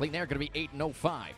Clean Air going to be 8 and 05.